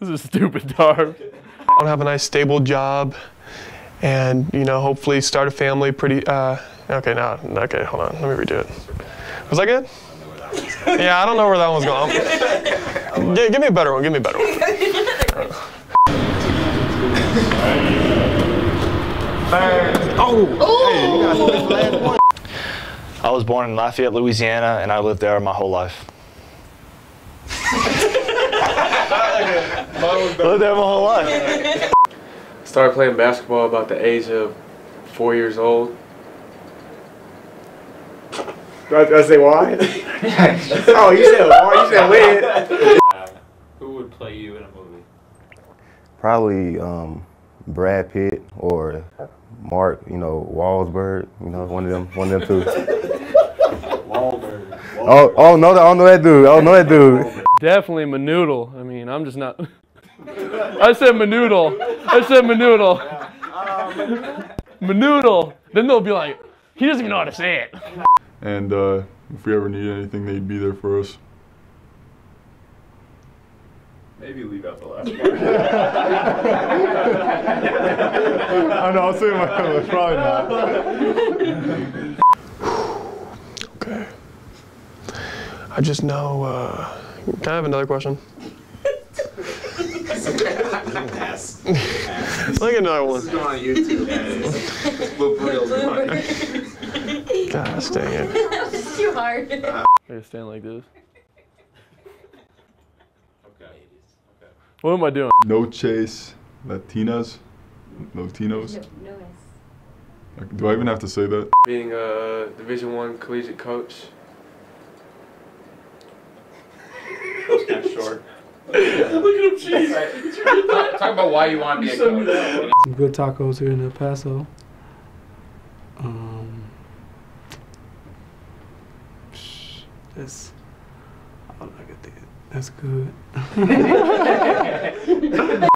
This is stupid, Darv. I want to have a nice stable job, and you know, hopefully start a family. Pretty. Uh, okay, now. Okay, hold on. Let me redo it. Was that good? Yeah, I don't know where that one's going. G- give me a better one. Give me a better one. Oh! I was born in Lafayette, Louisiana, and I lived there my whole life. Lived there my whole life. Started playing basketball about the age of four years old. Do I, do I say why? oh, you said why? You said when? Who would play you in a movie? Probably um, Brad Pitt or Mark, you know, Wahlberg, you know, one of them, one of them two. Wahlberg. Oh, oh no, I don't know that dude. I don't know that dude. Definitely Manoodle. I mean, I'm just not. I said Manoodle. I said Manoodle. Manoodle. Then they'll be like, he doesn't even know how to say it. And uh, if we ever need anything, they'd be there for us. Maybe leave out the last part. I know, I'll say my it's probably not. Okay. I just know. Uh, can I have another question? Look at another one. Go on YouTube. Gosh dang it. It's too hard. I gotta stand like this. okay. What am I doing? No chase, Latinas, Latinos. No, no. Like, do I even have to say that? Being a Division One collegiate coach. That was kind of short. Talk about why you want to be a coach. Some good tacos here in El Paso. Um, psh, that's all I can think. of. That's good.